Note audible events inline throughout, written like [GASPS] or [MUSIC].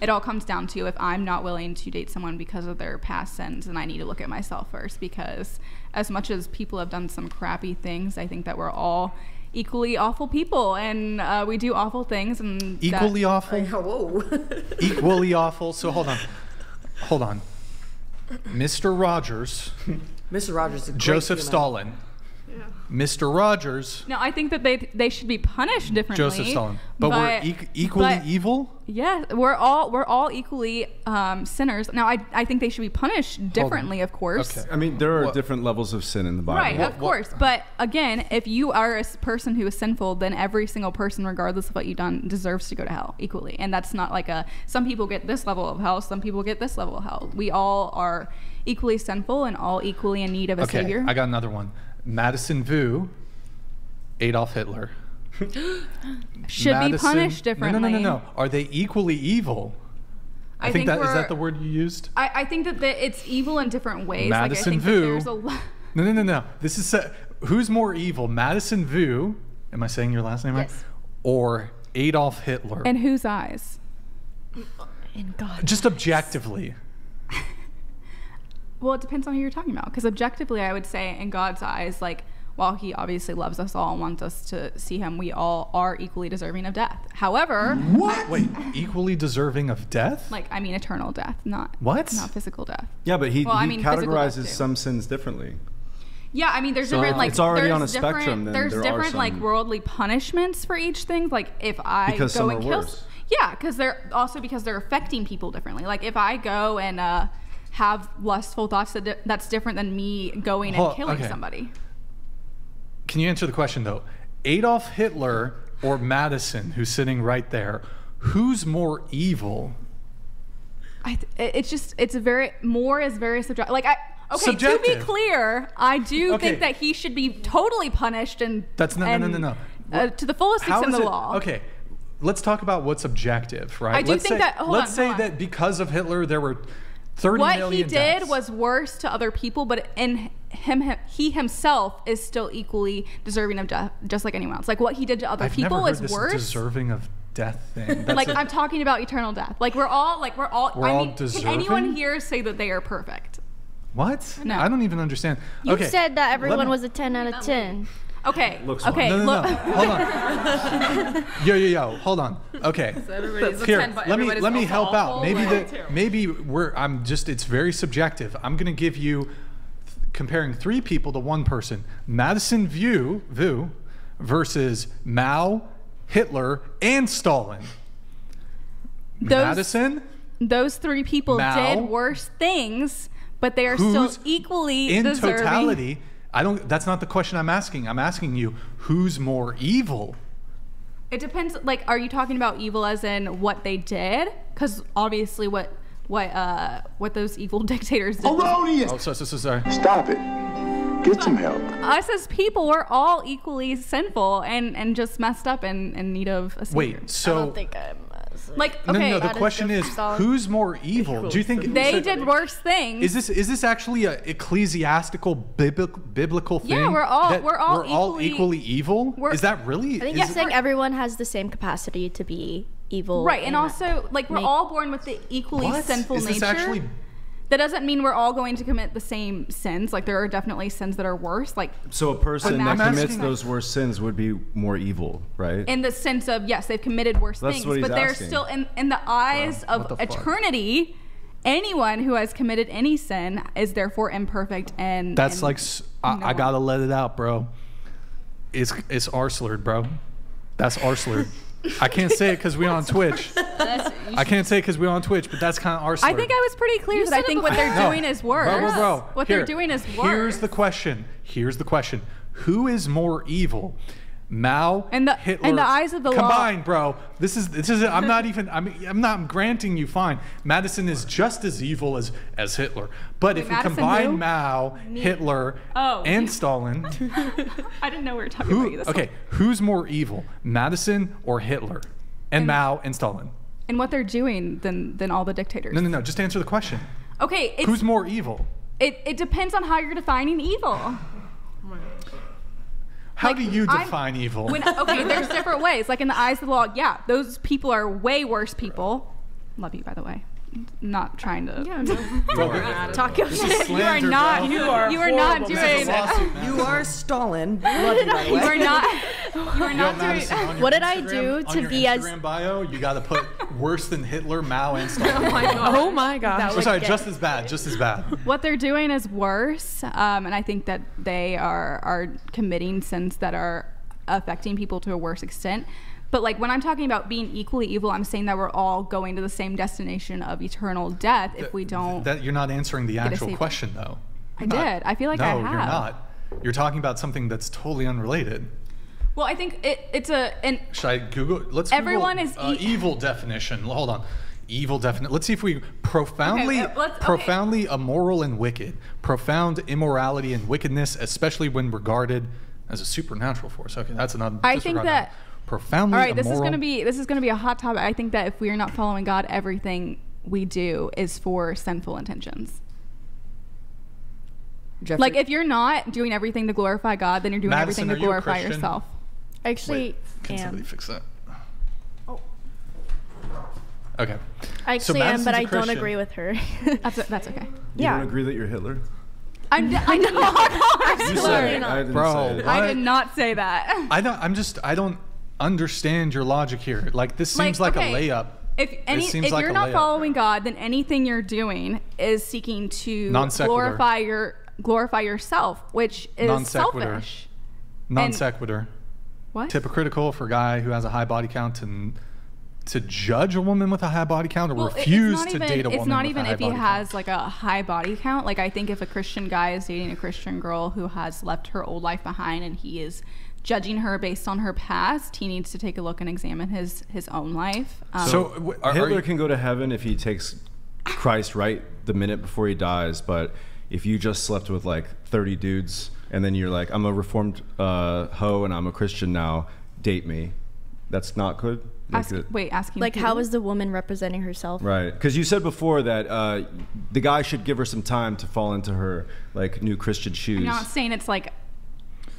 it all comes down to if I'm not willing to date someone because of their past sins, then I need to look at myself first. Because as much as people have done some crappy things, I think that we're all equally awful people, and uh, we do awful things. And that- Equally awful. Whoa. [LAUGHS] Equally awful. So hold on, hold on. Mr. Rogers, Mr. Rogers is a great Joseph human. Stalin. Mr. Rogers, No, I think that they they should be punished differently. Joseph Stalin. But, we're e- equally but- evil. Yeah, we're all we're all equally um, sinners. Now, I I think they should be punished differently, of course. Okay. I mean, there are What- different levels of sin in the Bible. Right, What- of what- course. But again, if you are a person who is sinful, then every single person, regardless of what you've done, deserves to go to hell equally. And that's not like a some people get this level of hell, some people get this level of hell. We all are equally sinful and all equally in need of a Okay, savior. I got another one. Madison Vu, Adolf Hitler. [GASPS] Should be punished differently. No, no, no, no, no. Are they equally evil? I, I think, think that is that the word you used. I, I think that the, it's evil in different ways. Madison like I think that Vu. there's a lo- [LAUGHS] No, no, no, no. This is uh, who's more evil, Madison Vu? Am I saying your last name right? Or Adolf Hitler? in whose eyes? In God. Just objectively. Well, it depends on who you're talking about. Because objectively, I would say, in God's eyes, like, while He obviously loves us all and wants us to see Him, we all are equally deserving of death. However, What Wait, equally deserving of death? like, I mean, eternal death, not What? not physical death. Yeah, but he, Well, I mean, physical categorizes some sins differently. Yeah, I mean, there's So different if like it's already on a spectrum, then there's there are different like worldly punishments for each thing. Like if I Because go some and are kill, worse. yeah, because they're also because they're affecting people differently. Like if I go and uh, have lustful thoughts, that that's different than me going and Hold- killing okay. somebody. Can you answer the question though? Adolf Hitler or Madison, who's sitting right there, who's more evil? I th- it's just it's a very more is very subjective. Like I okay to be clear, I do Okay. think that he should be totally punished and That's no, no, no, no, no. Uh, to the fullest extent of the it? law. Okay, let's talk about what's objective, right? I do let's think say, that- hold let's on, say on. that because of Hitler, there were 30 what million he did deaths. was worse to other people, but in him, him, he himself is still equally deserving of death, just like anyone else. Like what he did to other I've people never heard is this worse. deserving of death thing. [LAUGHS] That's like a- I'm talking about eternal death. Like we're all like we're all. We're I all mean, can anyone here say that they are perfect? what? No. I don't even understand. You okay, said that everyone me- was a 10 out of 10. Okay. Looks okay. No, no, look- no. Hold on. [LAUGHS] yo, yo, yo. Hold on. Okay. Everybody's a Here, 10, but let me let me help out. Maybe like, the terrible. maybe we're I'm just it's very subjective. I'm gonna give you th- comparing three people to one person. Madison View Vu versus Mao, Hitler, and Stalin. Those- Madison those three people Mao? did worse things, but they are still equally in deserving. totality. I don't. That's not the question I'm asking. I'm asking you who's more evil. It depends. Like, are you talking about evil as in what they did? Because obviously, what what uh what those evil [LAUGHS] dictators did. Erroneous. Oh, so so so sorry. Stop it. Get some help. us as people, we're all equally sinful and and just messed up and in need of a savior. Wait. So I don't think I'm. Like okay, no, no. The question is, solid. who's more [LAUGHS] evil? Do you think they so- did worse things. Is this is this actually a ecclesiastical biblical biblical thing? Yeah, we're all- we're all we're all equally- equally evil. we're- Is that really? I think is it's it- saying everyone has the same capacity to be evil. right, and also like we're make- all born with the equally What? sinful Is this nature. actually- that doesn't mean we're all going to commit the same sins. Like there are definitely sins that are worse. Like So a person that commits asking- those worse sins would be more evil, right? in the sense of yes, they've committed worse That's things, what he's but they're asking. still in in the eyes What of the eternity. Anyone who has committed any sin is therefore imperfect and That's and like s- I, no I one. gotta let it out, bro. It's it's R bro. That's R slurred. [LAUGHS] I can't say it because we're on Twitch. [LAUGHS] I can't say it because we're on Twitch, but that's kind of our. slurred. I think I was pretty clear that I think what they're No. doing is worse. Bro, bro, bro. What Here, they're doing is worse. Here's the question. Here's the question. Who is more evil? Mao and the- Hitler in the eyes of the law- combined, bro. This is this is I'm not [LAUGHS] even I'm I'm not granting you fine. Madison is just as evil as as Hitler. But if we combine who? Mao, Hitler, Oh. and Stalin, [LAUGHS] I didn't know we were talking about you this okay, who's more evil? Madison or Hitler? And Mao and Stalin. And what they're doing than than all the dictators. No, no, no. Just answer the question. Okay, Who's more evil? it, it depends on how you're defining evil. How Like, do you I'm- define evil? When, okay, there's different ways. Like in the eyes of the law, yeah, those people are way worse people. Love you, by the way. Not trying to. Yeah, no. Talk your This is shit. You are not. You are You are not doing. This is a lawsuit, You are Stalin. Love you, by the You are not. [LAUGHS] You are [LAUGHS] not Madison, doing. What did I Instagram- do on to your be as- Instagram bio? You got to put [LAUGHS] worse than Hitler, Mao, and [LAUGHS] Stalin. Oh my god. Oh my gosh. Oh, sorry, just as bad, just as bad. What they're doing is worse, um, and I think that they are are committing sins that are affecting people to a worse extent. But like when I'm talking about being equally evil, I'm saying that we're all going to the same destination of eternal death if we don't. That you're not answering the actual question, though. I You're not- did. I feel like no, I you're not. You're talking about something that's totally unrelated. Well, I think it, it's a and Should I Google? Let's Everyone Google, is uh, e- evil definition. Hold on. Evil definition. Let's see if we profoundly, Okay, uh, okay. profoundly immoral and wicked. Profound immorality and wickedness, especially when regarded as a supernatural force. Okay, that's another. I think disregard that- profoundly. all right. This is going to be this is going to be a hot topic. I think that if we are not following God, everything we do is for sinful intentions. Jeffrey, Like if you're not doing everything to glorify God, then you're doing Madison, everything to are you glorify yourself. Actually, Wait, can somebody fix that? Oh. Okay. I So actually am, but I a I don't agree with her. [LAUGHS] That's that's okay. You Yeah. don't agree that you're Hitler? I'm, [LAUGHS] I did not. You Absolutely said I didn't Bro, say. I did not say that. I don't. I'm just. I don't understand your logic here. Like this seems like, okay, a layup. If any, seems if like you're not layup. following God, then anything you're doing is seeking to glorify your glorify yourself, which is Non sequitur. selfish. Non sequitur. What? Hypocritical for a guy who has a high body count and to judge a woman with a high body count or Well, refuse to even, date a woman It's not with even a high if he has count. like a high body count. Like I think if a Christian guy is dating a Christian girl who has left her old life behind and he is judging her based on her past, he needs to take a look and examine his his own life. Um, So, w- are- are Hitler you- can go to heaven if he takes Christ right the minute before he dies, but if you just slept with like 30 dudes and then you're like, I'm a reformed uh, hoe and I'm a Christian now, date me. That's not good. Like, ask, uh, wait, asking like, who? how is the woman representing herself? Right, because you said before that uh, the guy should give her some time to fall into her like new Christian shoes. I'm not saying it's like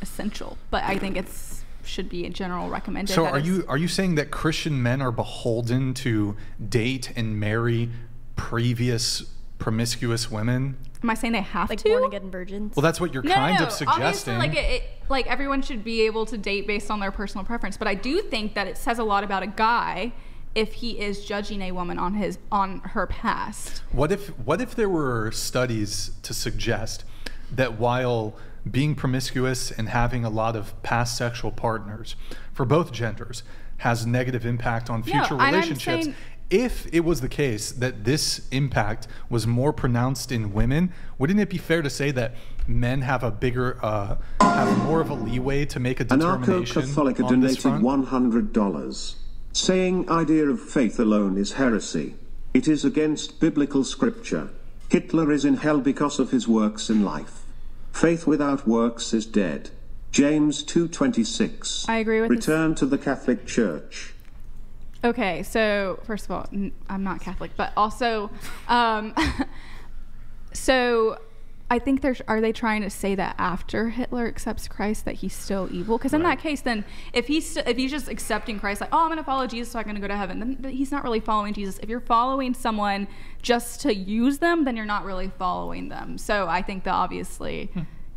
essential, but I think it's should be a general recommended. So that are you are you saying that Christian men are beholden to date and marry previous promiscuous women? Am I saying they have to Like to? born again virgins? Well, that's what you're no, kind no, no. of suggesting. Obviously, like it, it, like everyone should be able to date based on their personal preference. But I do think that it says a lot about a guy if he is judging a woman on his on her past. What if what if there were studies to suggest that while being promiscuous and having a lot of past sexual partners for both genders has negative impact on No, future and I'm relationships? saying- if it was the case that this impact was more pronounced in women, wouldn't it be fair to say that men have a bigger, uh, have more of a leeway to make a determination Anarcho-Catholic on this donated front? $100, saying idea of faith alone is heresy. It is against biblical scripture. Hitler is in hell because of his works in life. Faith without works is dead. James 2:26. I agree with this. Return to the Catholic Church. Okay, so first of all, n- I'm not Catholic, but also, um, [LAUGHS] so I think there's are they trying to say that after Hitler accepts Christ that he's still evil? Because in that case, then if he's st- if he's just accepting Christ, like oh I'm going to follow Jesus, so I'm going to go to heaven, then he's not really following Jesus. If you're following someone just to use them, then you're not really following them. So I think that obviously.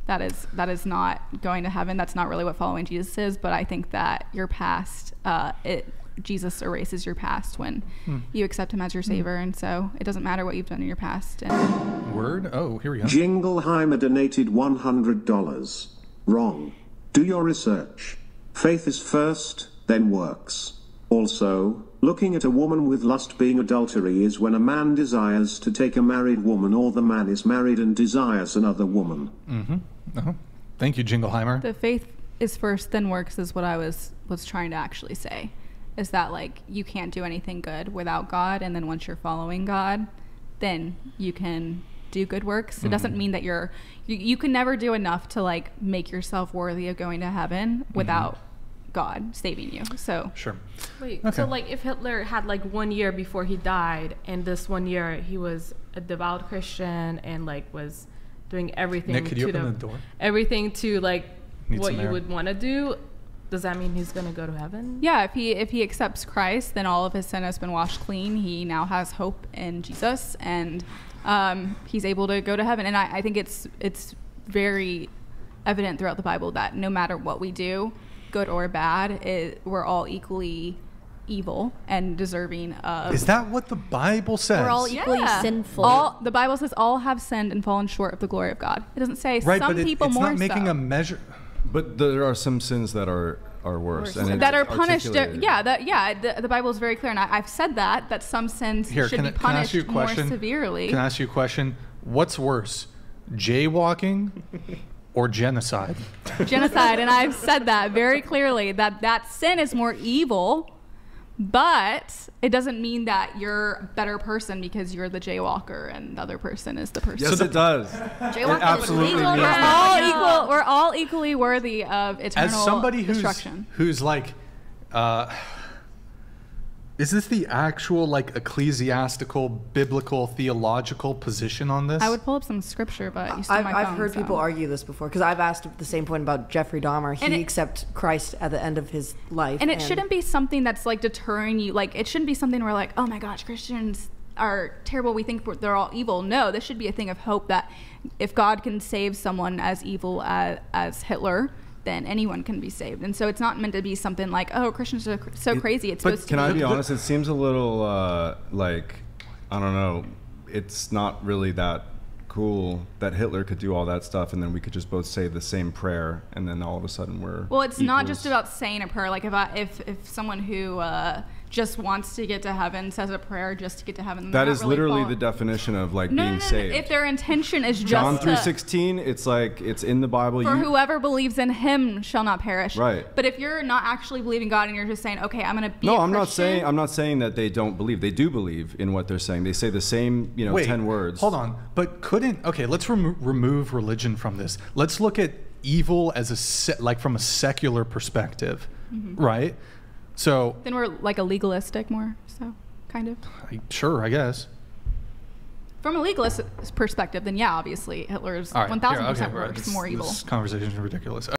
That is that is not going to heaven. That's not really what following Jesus is. But I think that your past, uh, it Jesus erases your past when hmm. you accept Him as your hmm. Savior, and so it doesn't matter what you've done in your past. And Word? Oh, here we go. Jingleheimer donated $100. Wrong. Do your research. Faith is first, then works. Also, looking at a woman with lust being adultery is when a man desires to take a married woman or the man is married and desires another woman. Mm-hmm. Uh-huh. Thank you, Jingleheimer. the faith is first, then works is what I was was trying to actually say. Is that like you can't do anything good without God, and then once you're following God, then you can do good works. It doesn't mm-hmm. mean that you're you, you can never do enough to like make yourself worthy of going to heaven mm-hmm. without God saving you. So Sure. Wait, Okay. so like if Hitler had like one year before he died, and this one year he was a devout Christian and like was doing everything Nick, could you to open the, the door? everything to like Need what you air. would want to do, does that mean he's gonna go to heaven? Yeah, if he if he accepts Christ, then all of his sin has been washed clean. He now has hope in Jesus, and um, he's able to go to heaven. And I, I think it's it's very evident throughout the Bible that no matter what we do, good or bad, it, we're all equally evil and deserving of. Is that what the Bible says? We're all equally Yeah. sinful. All the Bible says all have sinned and fallen short of the glory of God. It doesn't say right, some but it, people it's more not making so. a measure. But there are some sins that are are worse, and that are punished. Yeah, that yeah. The, the Bible is very clear, and I, I've said that that some sins Here, should be I- can I punished you more severely. Can I ask you a question? What's worse, jaywalking or genocide? Genocide, and I've said that very clearly that that sin is more evil, but it doesn't mean that you're a better person because you're the jaywalker and the other person is the person. Yes, So it does. Jaywalking It absolutely was legal means we're all equal. We're all equally worthy of eternal As somebody who's who's like, uh, is this the actual like ecclesiastical, biblical, theological position on this? I would pull up some scripture, but you stole I've, my I've phone, heard so. people argue this before because I've asked the same point about Jeffrey Dahmer. He And it- accepted Christ at the end of his life, And it shouldn't be something that's like deterring you. Like it shouldn't be something where like, oh my gosh, Christians are terrible. We think they're all evil. No, this should be a thing of hope that if God can save someone as evil as, as Hitler, then anyone can be saved. And so it's not meant to be something like, oh, Christians are so It- crazy. It's but supposed can to I be. be honest? It seems a little uh, like I don't know. It's not really that cool that Hitler could do all that stuff, and then we could just both say the same prayer, and then all of a sudden we're Well, it's not just about saying a prayer. Like if I, if if someone who uh, just wants to get to heaven says a prayer just to get to heaven, then That they're is not really literally follow- the definition of like no, being no, no, no. saved. If their intention is just John to- three sixteen, it's like it's in the Bible. For you, whoever believes in him shall not perish. Right. But if you're not actually believing God and you're just saying, okay, I'm going to be no, i I'm not saying I'm not saying that they don't believe. They do believe in what they're saying. They say the same, you know, Wait, ten words. Hold on, but couldn't okay? Let's remo- remove religion from this. Let's look at evil as a se- like from a secular perspective, Mm-hmm. right? So, Then we're like a legalistic more, so kind of. I, sure, I guess. From a legalist perspective, then yeah, obviously Hitler's right, 1,000% okay, worse, this- more evil. This conversation is ridiculous.